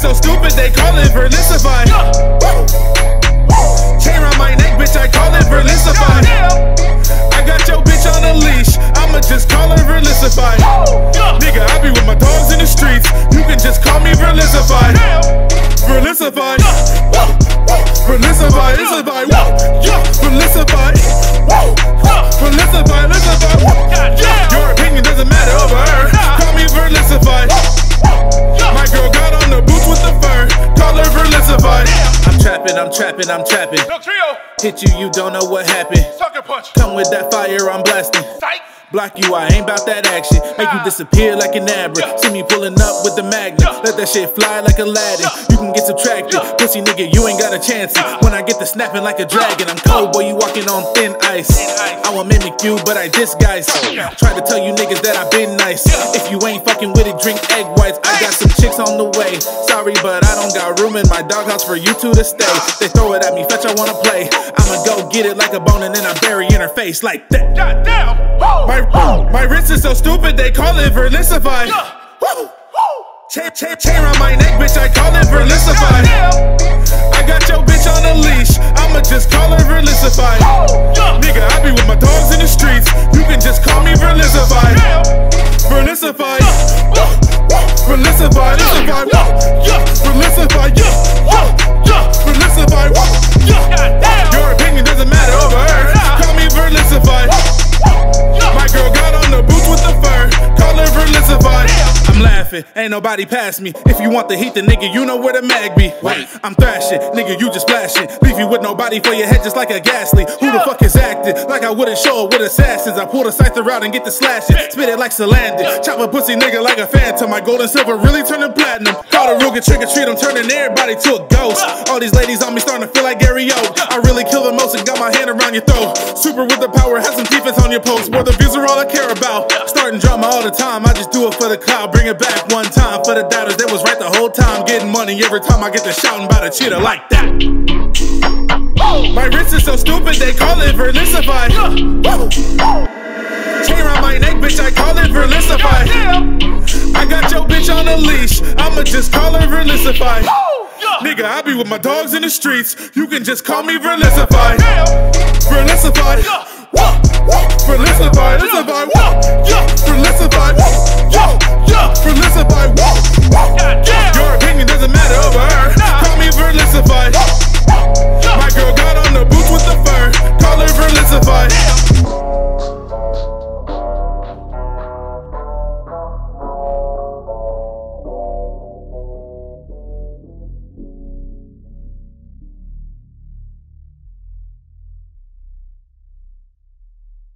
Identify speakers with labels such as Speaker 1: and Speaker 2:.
Speaker 1: so stupid, they call it Verlisify. Chain around my neck, bitch, I call it Verlisify. I got your bitch on a leash, I'ma just call her Verlisify. Nigga, I be with my dogs in the streets, you can just call me Verlisify. Verlisify. Verlisify, Verlisify, Verlisify. Verlisify, Verlisify. Your trapping, I'm trapping, I'm trapping. Hit you, you don't know what happened. Sucker punch. Come with that fire, I'm blasting. Block you, I ain't bout that action. Make you disappear like an abra. See me pulling up with the magnet. Let that shit fly like Aladdin. You can get subtracted. Pussy nigga, you ain't got a chance. When I get to snapping like a dragon, I'm cold, boy, you walking on thin ice. I won't mimic you, but I disguise. Try to tell you niggas that I've been nice. If you ain't fucking with it, drink egg whites. I got some chicks on the way. Sorry, but I don't got room in my doghouse for you two to stay. They throw it at me, fetch, I wanna play. I'ma go get it like a bone and then I bury in her face like that. My, my wrist is so stupid, they call it Verlisify. Chain, chain, chain around my neck, bitch, I call it Verlisify. I got your bitch on a leash, I'ma just call her Verlisify. Nigga, I be with my dogs in the streets, you can just call me Verlisify. Verlisify. Verlisify, Verlisify, Verlisify, ain't nobody past me. If you want the heat, the nigga, you know where the mag be. Wait, I'm thrashing, nigga, you just flashing. Leave you with nobody for your head, just like a Gastly. Who the fuck is acting? Like I wouldn't show up with assassins. I pull the scyther out and get the slashing. Spit it like Salandit. Chop a pussy nigga like a phantom. My gold and silver really turning platinum. Call the Ruger trick or treat, I'm turning everybody to a ghost. All these ladies on me starting to feel like Gary O. I really kill the most and got my hand around your throat. Super with the power, have some defense on your post. Where the views are all I care about. Starting drama all the time, I just do it for the cloud. Bring it back one time for the doubters. They was right the whole time, getting money every time I get to shouting about a cheater like that. My wrist is so stupid, they call it Verlisify. Chain around my neck, bitch, I call it Verlisify. I got your bitch on a leash, I'ma just call her Verlisify. Nigga, I be with my dogs in the streets, you can just call me Verlisify.